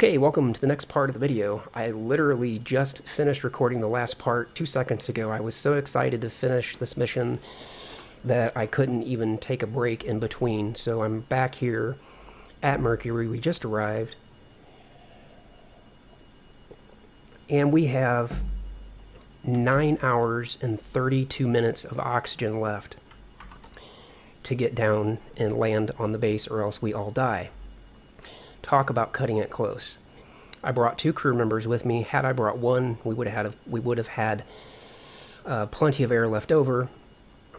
Okay, welcome to the next part of the video. I literally just finished recording the last part two seconds ago. I was so excited to finish this mission that I couldn't even take a break in between. So I'm back here at Mercury. We just arrived. And we have 9 hours and 32 minutes of oxygen left to get down and land on the base or else we all die talk about cutting it close. I brought two crew members with me. Had I brought one, we would have had we would have had uh, plenty of air left over,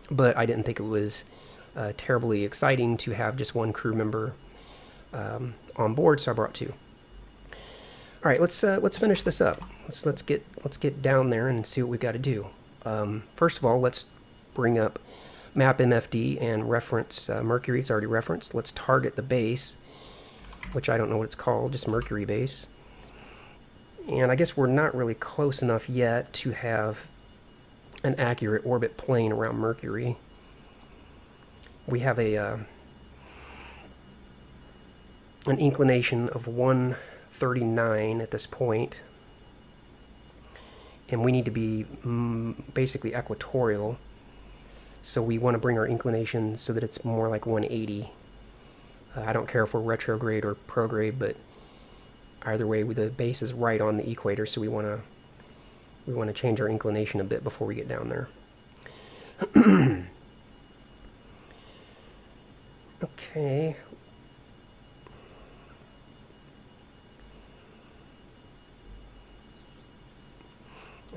but I didn't think it was uh, terribly exciting to have just one crew member um, on board, so I brought two. All right, let's uh, let's finish this up. Let's let's get let's get down there and see what we've got to do. Um, first of all, let's bring up map MFD and reference uh, Mercury. It's already referenced. Let's target the base which I don't know what it's called, just Mercury base. And I guess we're not really close enough yet to have an accurate orbit plane around Mercury. We have a uh, an inclination of 139 at this point, and we need to be mm, basically equatorial. So we want to bring our inclination so that it's more like 180. Uh, I don't care if we're retrograde or prograde, but either way, the base is right on the equator, so we want to we want to change our inclination a bit before we get down there. okay.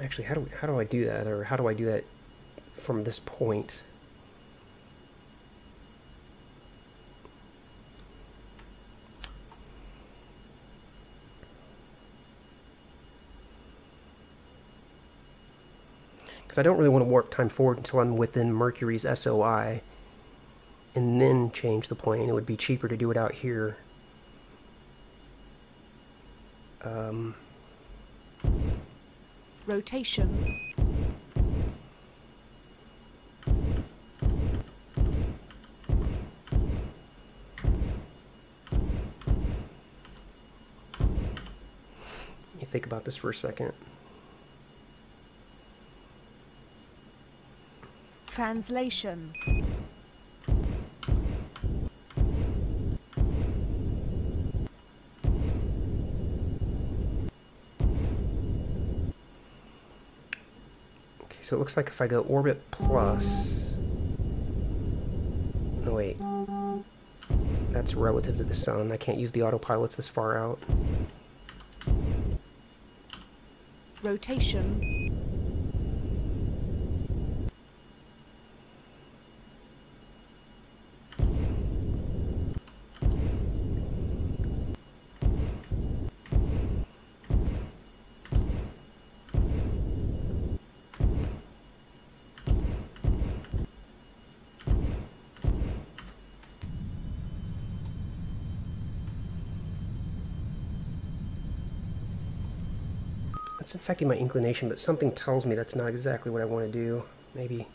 Actually, how do we, how do I do that, or how do I do that from this point? Because I don't really want to warp time forward until I'm within Mercury's SOI and then change the plane. It would be cheaper to do it out here. Um, Rotation. Let me think about this for a second. Translation. Okay, so it looks like if I go orbit plus... No, wait. That's relative to the sun. I can't use the autopilots this far out. Rotation. It's affecting my inclination, but something tells me that's not exactly what I want to do. Maybe...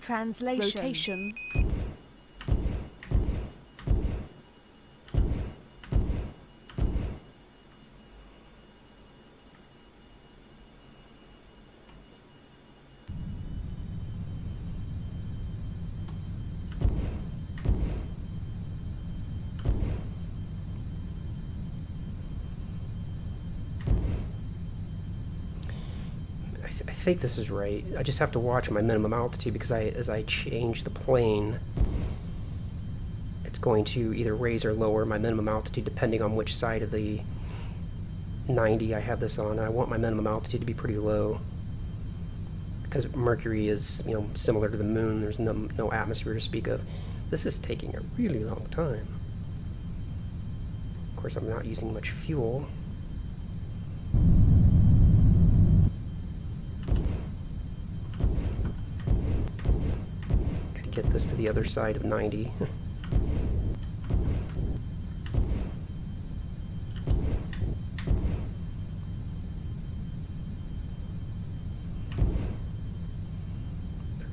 Translation. Rotation. I think this is right. I just have to watch my minimum altitude because I, as I change the plane, it's going to either raise or lower my minimum altitude depending on which side of the 90 I have this on. I want my minimum altitude to be pretty low because Mercury is, you know, similar to the moon. There's no, no atmosphere to speak of. This is taking a really long time. Of course, I'm not using much fuel. Get this to the other side of 90.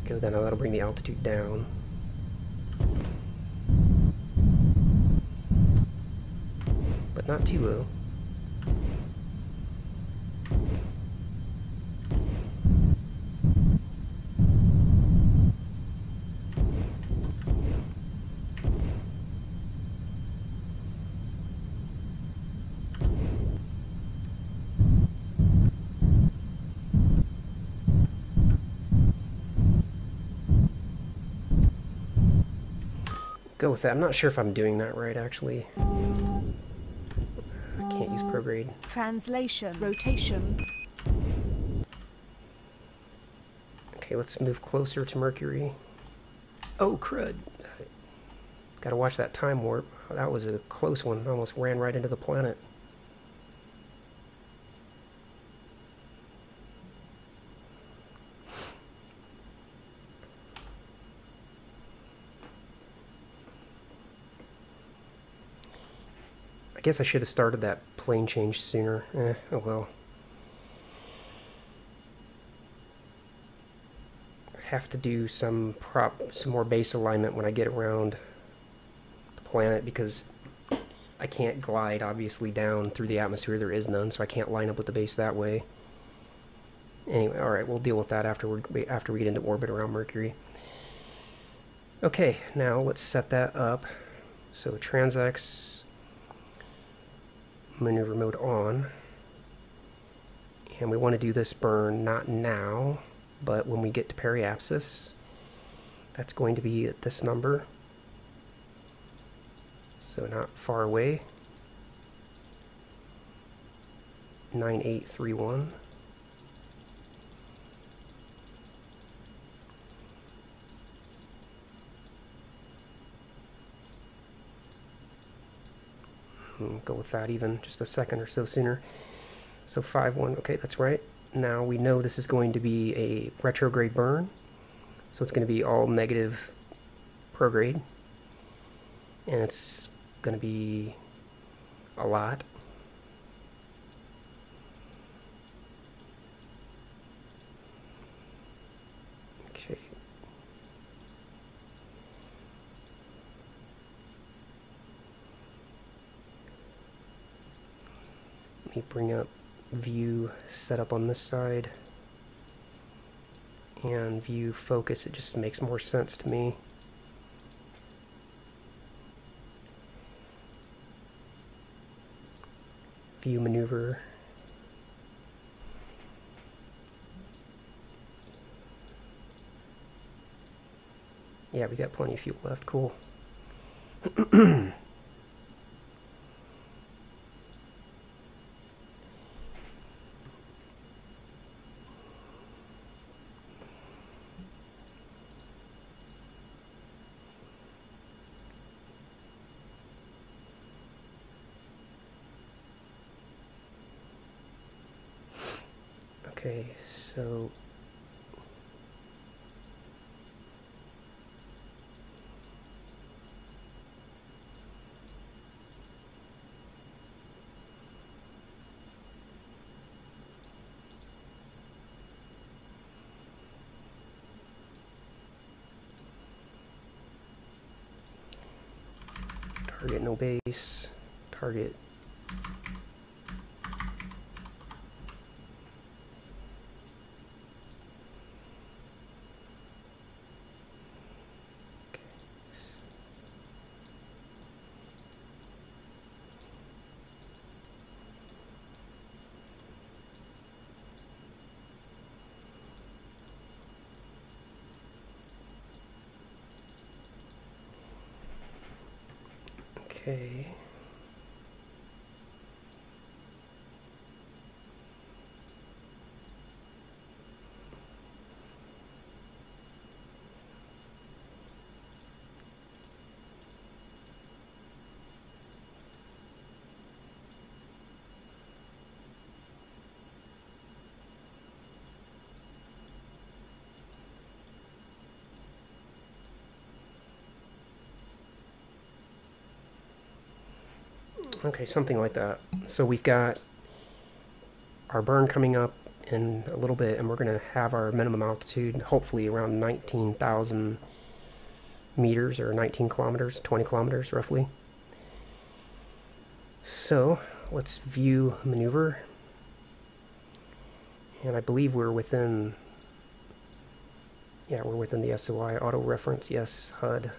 go. Then that'll bring the altitude down. But not too low. Go with that. I'm not sure if I'm doing that right, actually. I can't use prograde. Translation. Rotation. Okay, let's move closer to Mercury. Oh, crud. Gotta watch that time warp. That was a close one. Almost ran right into the planet. Guess I should have started that plane change sooner. Eh, oh well. Have to do some prop, some more base alignment when I get around the planet because I can't glide obviously down through the atmosphere. There is none, so I can't line up with the base that way. Anyway, all right, we'll deal with that after we after we get into orbit around Mercury. Okay, now let's set that up. So transx maneuver mode on. And we want to do this burn not now, but when we get to periapsis. That's going to be at this number. So not far away. 9831. Go with that even just a second or so sooner. So 5-1, okay, that's right. Now we know this is going to be a retrograde burn. So it's going to be all negative prograde. And it's going to be a lot. Let me bring up view setup on this side. And view focus it just makes more sense to me. View maneuver. Yeah we got plenty of fuel left cool Okay, so target no base, target Okay. Okay, something like that. So we've got our burn coming up in a little bit, and we're going to have our minimum altitude hopefully around 19,000 meters or 19 kilometers, 20 kilometers roughly. So let's view maneuver. And I believe we're within, yeah, we're within the SOI auto reference. Yes, HUD.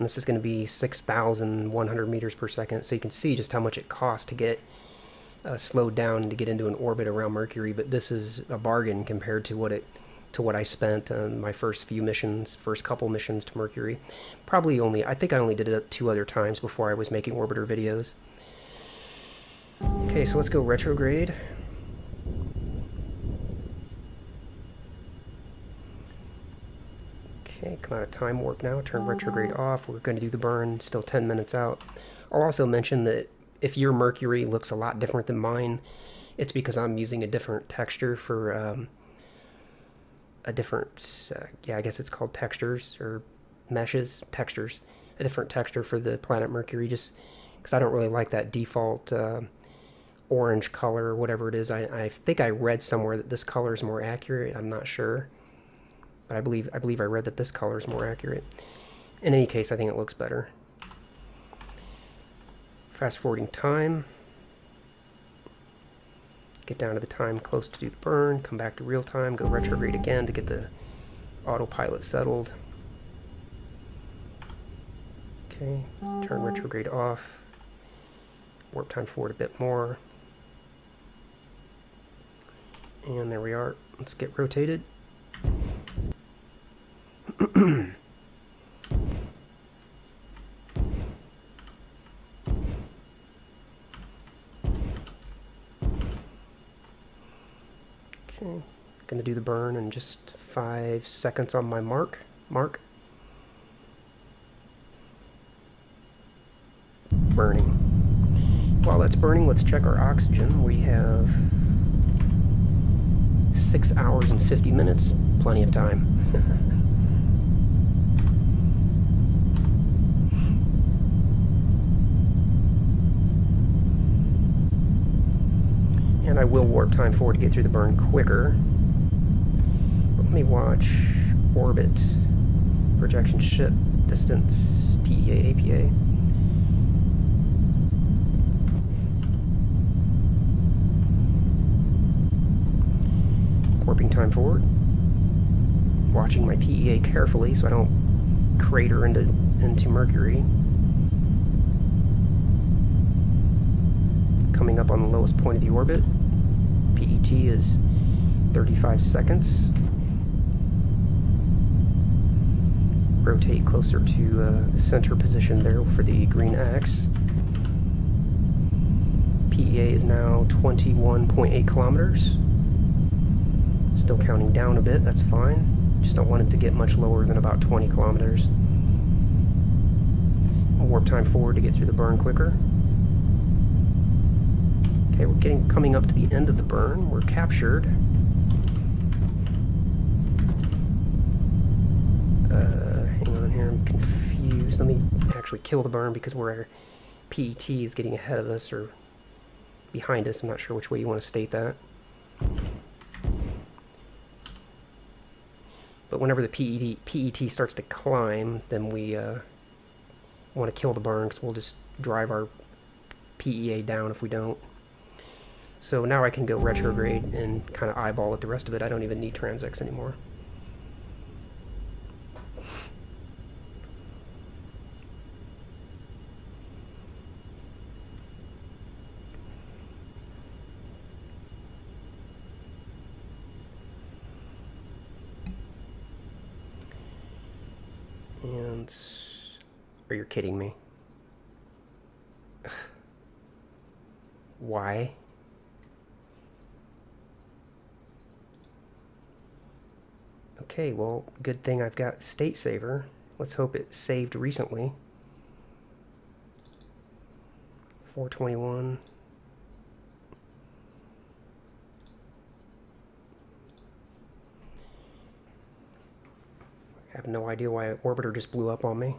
And this is going to be 6,100 meters per second. So you can see just how much it costs to get uh, slowed down to get into an orbit around Mercury. But this is a bargain compared to what it to what I spent on my first few missions, first couple missions to Mercury. Probably only, I think I only did it two other times before I was making orbiter videos. Okay, so let's go retrograde. Okay, come out of time warp now, turn retrograde off. We're going to do the burn, still 10 minutes out. I'll also mention that if your Mercury looks a lot different than mine, it's because I'm using a different texture for um, a different, uh, yeah, I guess it's called textures or meshes, textures, a different texture for the planet Mercury, just because I don't really like that default uh, orange color or whatever it is. I, I think I read somewhere that this color is more accurate. I'm not sure but I believe I believe I read that this color is more accurate. In any case, I think it looks better. Fast forwarding time. Get down to the time close to do the burn, come back to real time, go retrograde again to get the autopilot settled. Okay, turn retrograde off. Warp time forward a bit more. And there we are. Let's get rotated. Okay. Gonna do the burn in just five seconds on my mark. Mark. Burning. While that's burning, let's check our oxygen. We have six hours and 50 minutes. Plenty of time. will warp time forward to get through the burn quicker. But let me watch orbit, projection ship, distance, PEA, APA. Warping time forward. Watching my PEA carefully so I don't crater into, into Mercury. Coming up on the lowest point of the orbit. PET is 35 seconds. Rotate closer to uh, the center position there for the green X. PEA is now 21.8 kilometers. Still counting down a bit, that's fine. Just don't want it to get much lower than about 20 kilometers. Warp time forward to get through the burn quicker. Okay, we're getting coming up to the end of the burn. We're captured. Uh, hang on here, I'm confused. Let me actually kill the burn because where PET is getting ahead of us or behind us. I'm not sure which way you want to state that. But whenever the PET, PET starts to climb, then we uh, want to kill the burn because we'll just drive our PEA down if we don't. So now I can go retrograde and kind of eyeball at the rest of it. I don't even need transx anymore. And... Are you kidding me? Why? Okay, well, good thing I've got State Saver. Let's hope it saved recently. 421. I have no idea why orbiter just blew up on me.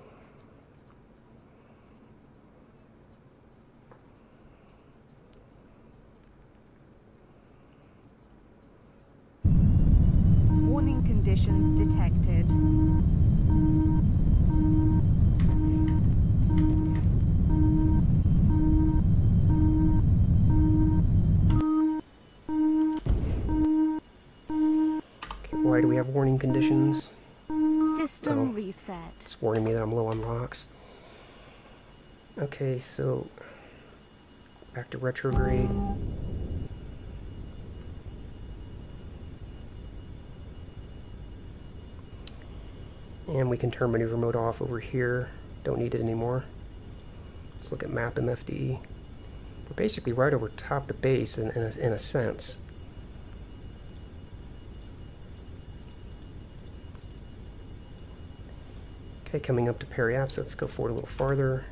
Okay, so back to retrograde. And we can turn maneuver mode off over here. Don't need it anymore. Let's look at map MFD. We're basically right over top the base in, in, a, in a sense. Okay, coming up to periaps, let's go forward a little farther.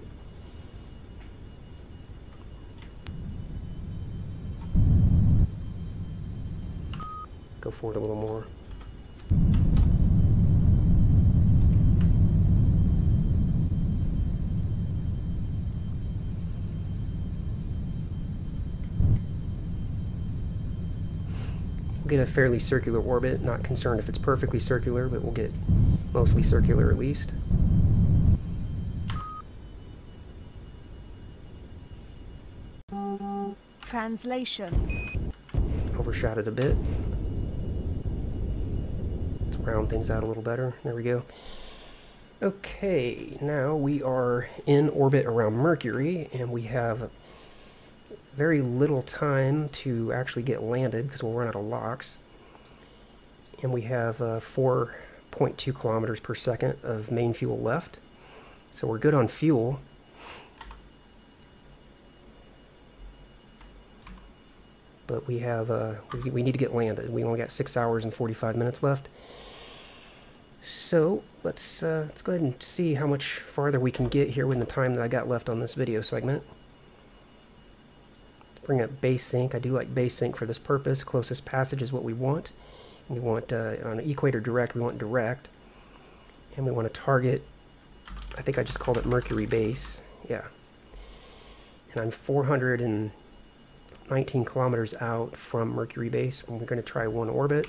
Go forward a little more. We'll get a fairly circular orbit, not concerned if it's perfectly circular, but we'll get mostly circular at least. Translation. overshot it a bit. Let's round things out a little better. There we go. Okay, now we are in orbit around Mercury, and we have very little time to actually get landed because we'll run out of locks. And we have uh, 4.2 kilometers per second of main fuel left. So we're good on fuel. but we have uh, we, we need to get landed. We only got six hours and 45 minutes left. So let's uh, let's go ahead and see how much farther we can get here in the time that I got left on this video segment. Let's bring up base sync. I do like base sync for this purpose. Closest passage is what we want. We want uh, on equator direct. We want direct, and we want to target. I think I just called it Mercury base. Yeah. And I'm 419 kilometers out from Mercury base, and we're going to try one orbit.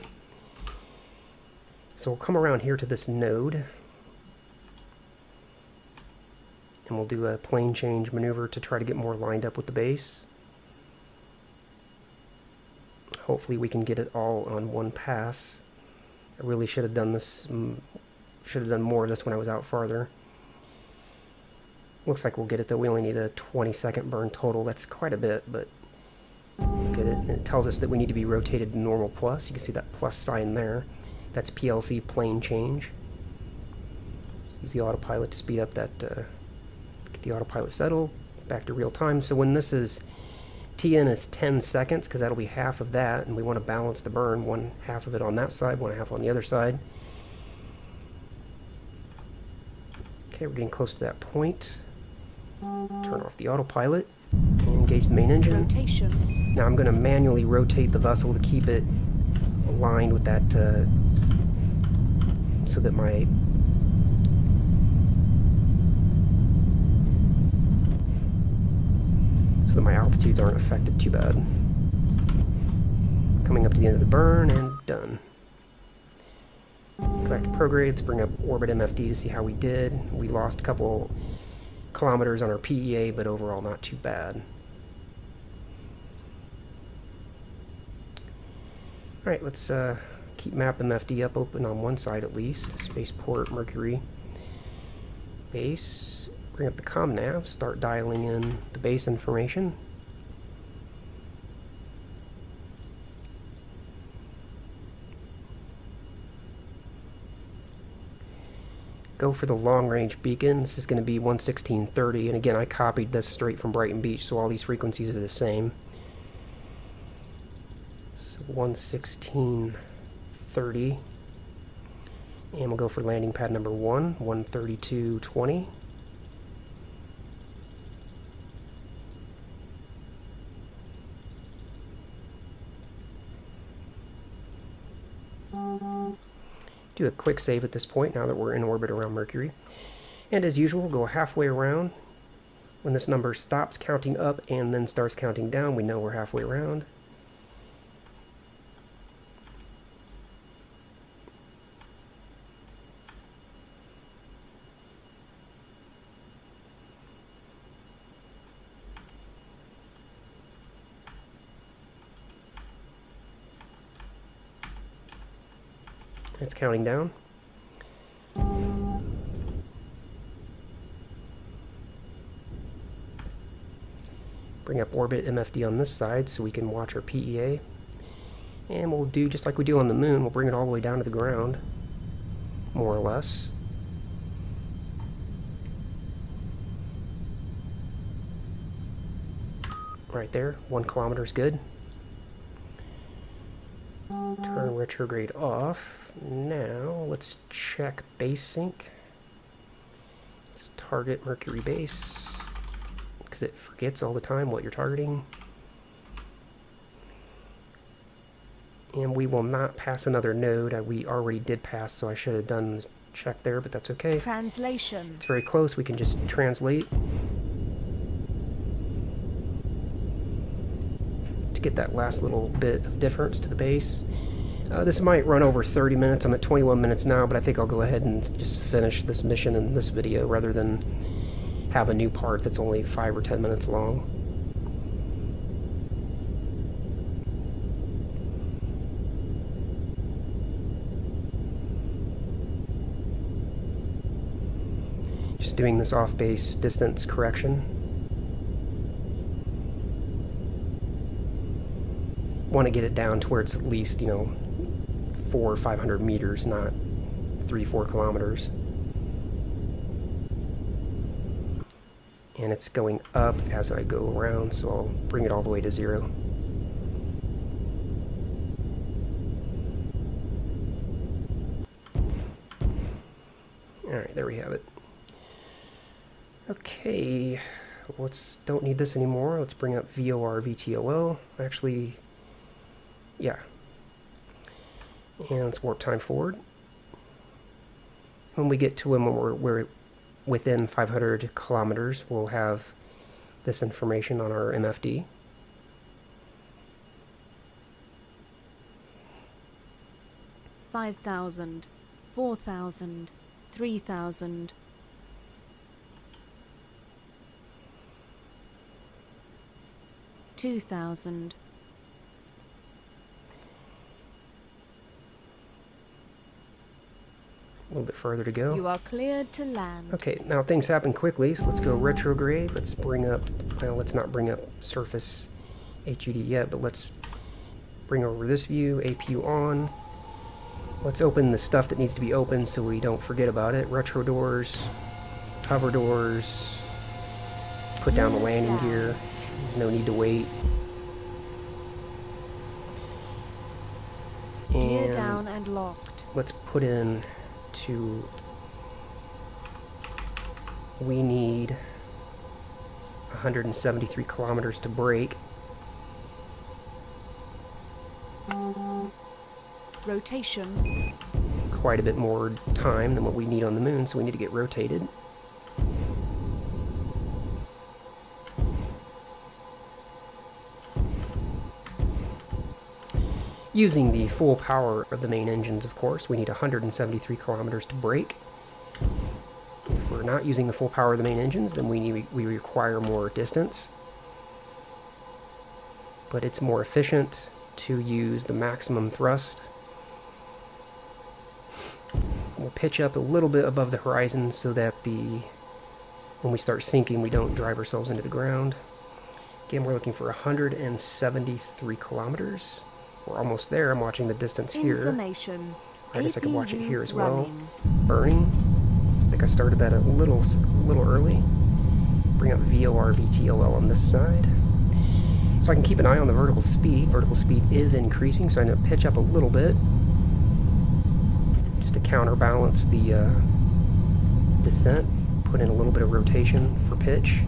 So we'll come around here to this node, and we'll do a plane change maneuver to try to get more lined up with the base. Hopefully we can get it all on one pass. I really should have done this, mm, should have done more of this when I was out farther. Looks like we'll get it though. We only need a 20 second burn total. That's quite a bit, but at it. And it tells us that we need to be rotated to normal plus. You can see that plus sign there. That's PLC plane change. Use the autopilot to speed up that, uh, get the autopilot settled, back to real time. So when this is, TN is 10 seconds, because that'll be half of that, and we want to balance the burn, one half of it on that side, one half on the other side. Okay, we're getting close to that point. Turn off the autopilot and engage the main engine. Rotation. Now I'm going to manually rotate the vessel to keep it aligned with that, uh, so that my so that my altitudes aren't affected too bad. Coming up to the end of the burn and done. Go back to progrades, bring up orbit MFD to see how we did. We lost a couple kilometers on our PEA, but overall not too bad. Alright, let's uh, keep map MFD up open on one side at least. Spaceport, Mercury. Base. Bring up the com nav, start dialing in the base information. Go for the long range beacon. This is going to be 11630, and again, I copied this straight from Brighton Beach, so all these frequencies are the same. So 116.30 and we'll go for landing pad number one 132.20 do a quick save at this point now that we're in orbit around Mercury. And as usual, go halfway around. When this number stops counting up and then starts counting down, we know we're halfway around. It's counting down. Bring up orbit MFD on this side so we can watch our PEA. And we'll do just like we do on the moon, we'll bring it all the way down to the ground, more or less. Right there, one kilometer is good. Turn retrograde off. Now, let's check base sync. Let's target Mercury base, because it forgets all the time what you're targeting. And we will not pass another node. We already did pass, so I should have done check there, but that's okay. Translation. It's very close. We can just translate. To get that last little bit of difference to the base. Uh, this might run over 30 minutes. I'm at 21 minutes now, but I think I'll go ahead and just finish this mission in this video rather than have a new part that's only 5 or 10 minutes long. Just doing this off-base distance correction. Want to get it down to where it's at least, you know, four or five hundred meters, not three, four kilometers. And it's going up as I go around, so I'll bring it all the way to zero. Alright, there we have it. Okay, let's don't need this anymore. Let's bring up VOR VTOL. Actually, yeah. And let's warp time forward. When we get to when we're, we're within 500 kilometers, we'll have this information on our MFD. Five thousand. Four thousand. Three thousand. Two thousand. A little bit further to go. You are cleared to land. Okay, now things happen quickly, so let's go retrograde. Let's bring up, well, let's not bring up surface HUD yet, but let's bring over this view, APU on. Let's open the stuff that needs to be opened so we don't forget about it. Retro doors, hover doors, put down the landing gear. No need to wait. Gear And down and locked. let's put in to we need 173 kilometers to brake Rotation. quite a bit more time than what we need on the moon so we need to get rotated using the full power of the main engines of course we need 173 kilometers to brake if we're not using the full power of the main engines then we need we require more distance but it's more efficient to use the maximum thrust We'll pitch up a little bit above the horizon so that the when we start sinking we don't drive ourselves into the ground. Again, we're looking for 173 kilometers. We're almost there. I'm watching the distance here. I guess I could watch it here as well. Burning. I think I started that a little little early. Bring up VOR VTOL on this side. So I can keep an eye on the vertical speed. Vertical speed is increasing, so I'm going to pitch up a little bit. Just to counterbalance the uh, descent. Put in a little bit of rotation for pitch.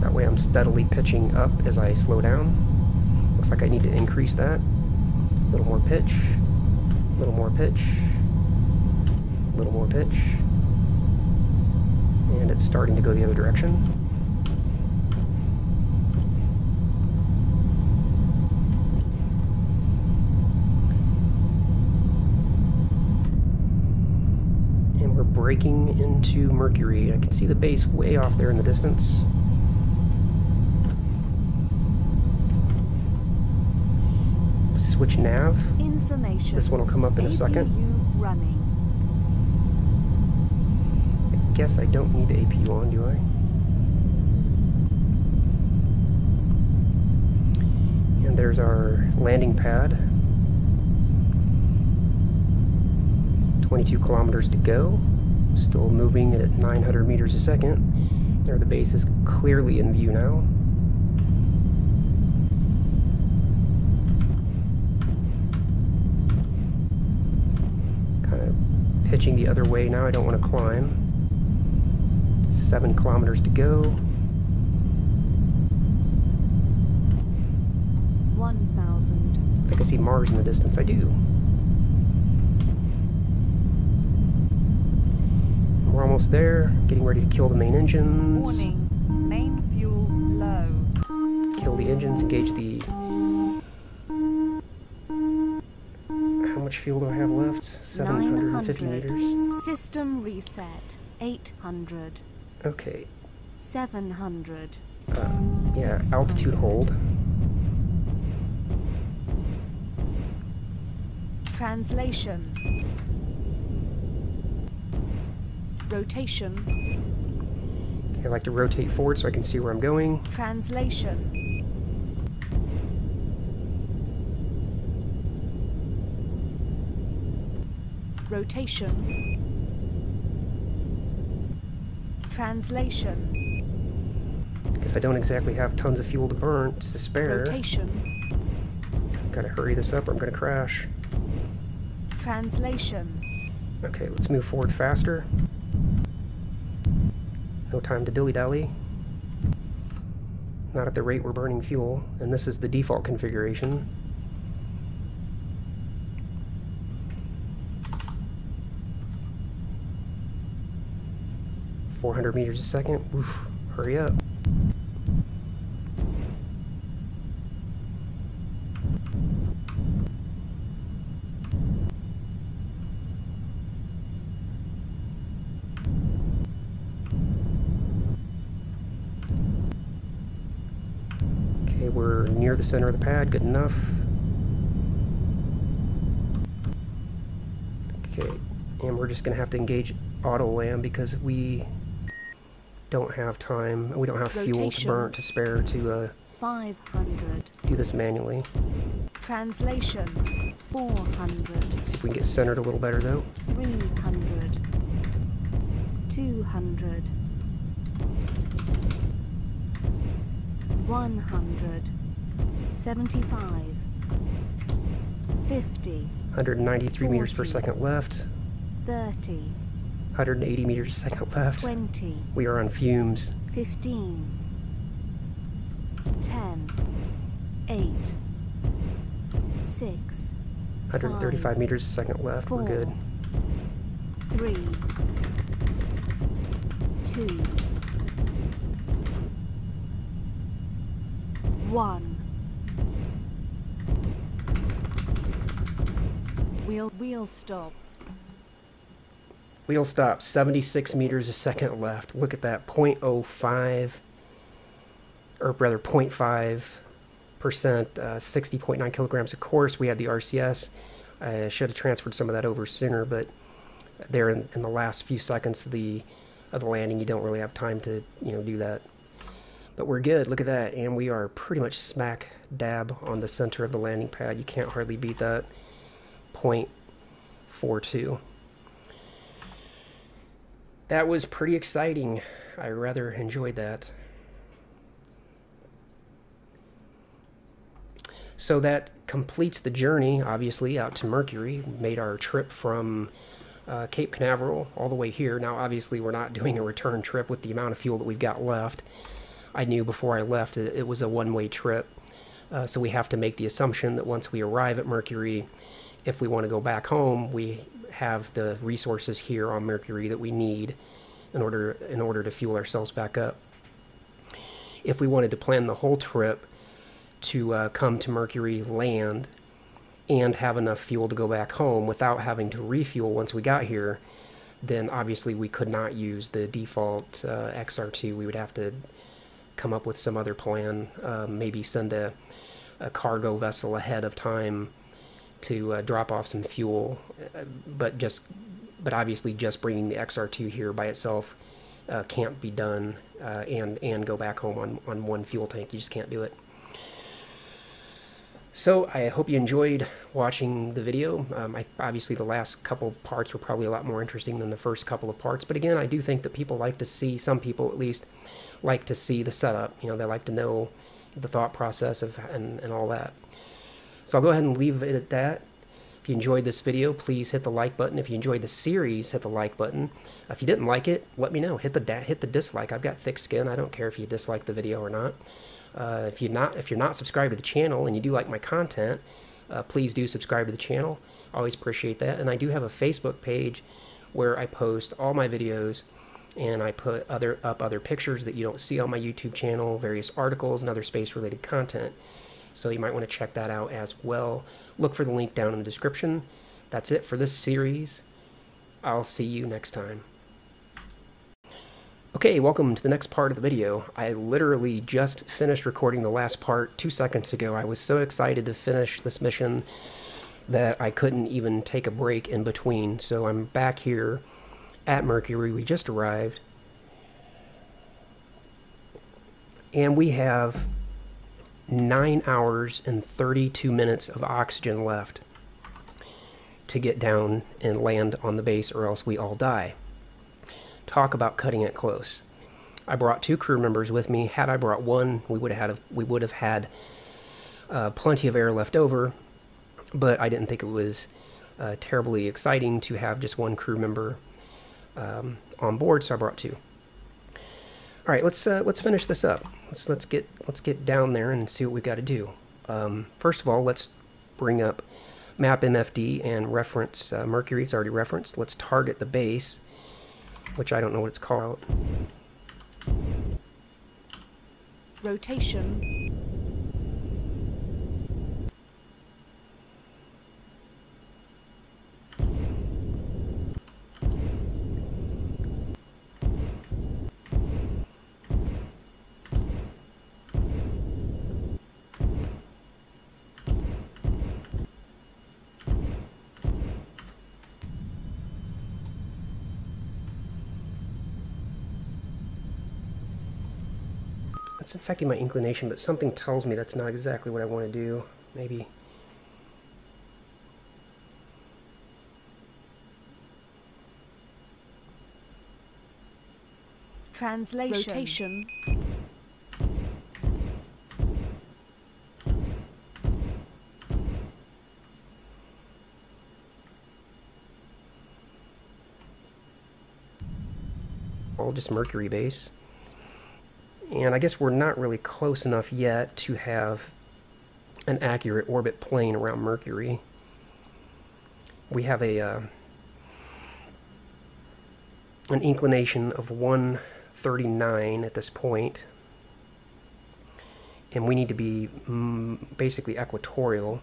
That way I'm steadily pitching up as I slow down. Looks like I need to increase that. A little more pitch. A little more pitch. A little more pitch. And it's starting to go the other direction. And we're braking into Mercury. I can see the base way off there in the distance. Switch nav. Information. This one will come up in a second. Running. I guess I don't need the APU on, do I? And there's our landing pad. 22 kilometers to go. Still moving at 900 meters a second. There, the base is clearly in view now. Kind of pitching the other way now. I don't want to climb. Seven kilometers to go. 1000. I think I see Mars in the distance. I do. We're almost there. Getting ready to kill the main engines. Warning. Main fuel low. Kill the engines. Engage the. Much fuel do I have left? 750 900. meters. System reset. 800. Okay. 700. Uh, yeah, altitude hold. Translation. Rotation. Okay, I like to rotate forward so I can see where I'm going. Translation. Rotation. Translation. Because I don't exactly have tons of fuel to burn, to spare. Rotation. Gotta hurry this up or I'm gonna crash. Translation. Okay, let's move forward faster. No time to dilly-dally. Not at the rate we're burning fuel, and this is the default configuration. Four hundred meters a second. Oof, hurry up. Okay, we're near the center of the pad, good enough. Okay, and we're just gonna have to engage auto land because we don't have time, we don't have fuel to burn to spare to uh, 500. do this manually. Translation. 400. See if we can get centered a little better though. 300. 200. 100. 75. 50. 193 meters per second left, 30. 180 meters a second left. 20. We are on fumes. 15. 10. 8. 6. 135 Five. meters a second left. Four. We're good. Three. Two. One. Wheel wheel stop. Wheel stop, 76 meters a second left. Look at that, 0.05, or rather 0.5 percent, uh, 60.9 kilograms. Of course, we had the RCS. I should have transferred some of that over sooner, but there in, in the last few seconds of the of the landing, you don't really have time to you know do that. But we're good. Look at that, and we are pretty much smack dab on the center of the landing pad. You can't hardly beat that. 0.42 that was pretty exciting. I rather enjoyed that. So that completes the journey, obviously, out to Mercury. Made our trip from uh, Cape Canaveral all the way here. Now, obviously, we're not doing a return trip with the amount of fuel that we've got left. I knew before I left it, it was a one way trip. Uh, so we have to make the assumption that once we arrive at Mercury, if we want to go back home, we have the resources here on Mercury that we need in order in order to fuel ourselves back up. If we wanted to plan the whole trip to uh, come to Mercury, land, and have enough fuel to go back home without having to refuel once we got here, then obviously we could not use the default uh, XR2. We would have to come up with some other plan, uh, maybe send a, a, cargo vessel ahead of time to uh, drop off some fuel, uh, but just but obviously just bringing the XR2 here by itself uh, can't be done uh, and and go back home on, on one fuel tank. You just can't do it. So I hope you enjoyed watching the video. Um, I, obviously the last couple parts were probably a lot more interesting than the first couple of parts, but again, I do think that people like to see, some people at least, like to see the setup. You know, they like to know the thought process of and, and all that. So I'll go ahead and leave it at that. If you enjoyed this video, please hit the like button. If you enjoyed the series, hit the like button. If you didn't like it, let me know. Hit the hit the dislike. I've got thick skin. I don't care if you dislike the video or not. Uh, if you're not if you're not subscribed to the channel and you do like my content, uh, please do subscribe to the channel. Always appreciate that. And I do have a Facebook page where I post all my videos and I put other up other pictures that you don't see on my YouTube channel, various articles and other space related content. So you might want to check that out as well. Look for the link down in the description. That's it for this series. I'll see you next time. Okay, welcome to the next part of the video. I literally just finished recording the last part two seconds ago. I was so excited to finish this mission that I couldn't even take a break in between. So I'm back here at Mercury. We just arrived. And we have 9 hours and 32 minutes of oxygen left to get down and land on the base or else we all die talk about cutting it close. I brought two crew members with me. Had I brought one, we would have had we would have had uh, plenty of air left over, but I didn't think it was uh, terribly exciting to have just one crew member um, on board, so I brought two. All right, let's uh, let's finish this up. Let's let's get let's get down there and see what we've got to do. Um, first of all, let's bring up map MFD and reference uh, Mercury. It's already referenced. Let's target the base which I don't know what it's called. Rotation. It's affecting my inclination, but something tells me that's not exactly what I want to do. Maybe. Translation. Rotation. All just Mercury base. And I guess we're not really close enough yet to have an accurate orbit plane around Mercury. We have a uh, an inclination of 139 at this point, and we need to be mm, basically equatorial.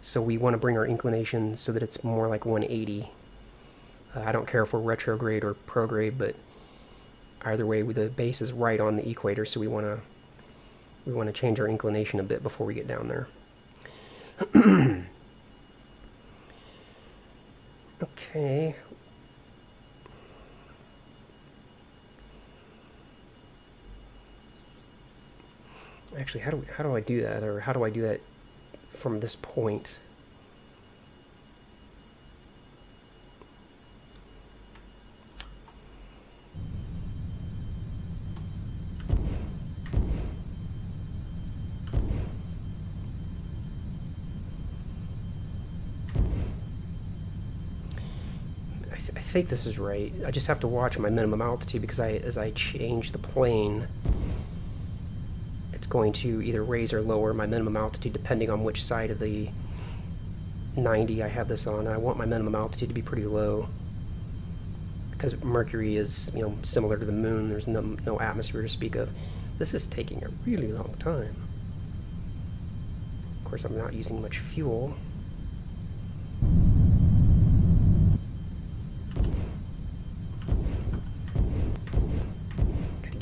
So we want to bring our inclination so that it's more like 180. Uh, I don't care if we're retrograde or prograde, but either way the base is right on the equator so we want to we want to change our inclination a bit before we get down there. Okay. Actually how do we, how do I do that or how do I do that from this point think this is right. I just have to watch my minimum altitude because I, as I change the plane, it's going to either raise or lower my minimum altitude depending on which side of the 90 I have this on. I want my minimum altitude to be pretty low. Because Mercury is, you know, similar to the moon, there's no, no atmosphere to speak of. This is taking a really long time. Of course, I'm not using much fuel.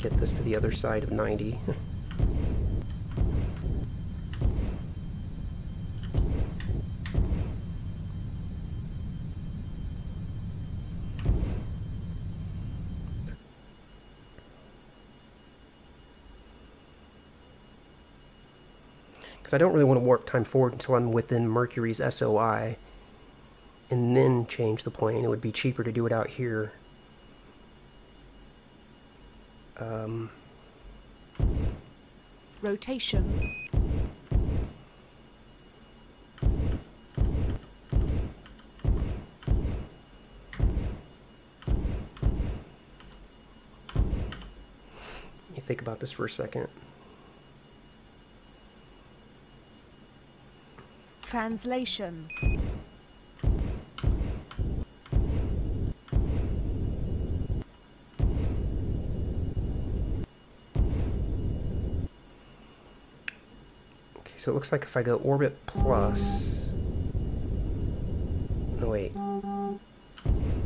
Get this to the other side of 90. because I don't really want to warp time forward until I'm within Mercury's SOI and then change the plane. It would be cheaper to do it out here. Um, Rotation. let me think about this for a second. Translation. So it looks like if I go orbit plus... No, wait.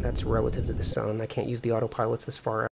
That's relative to the sun. I can't use the autopilots this far out.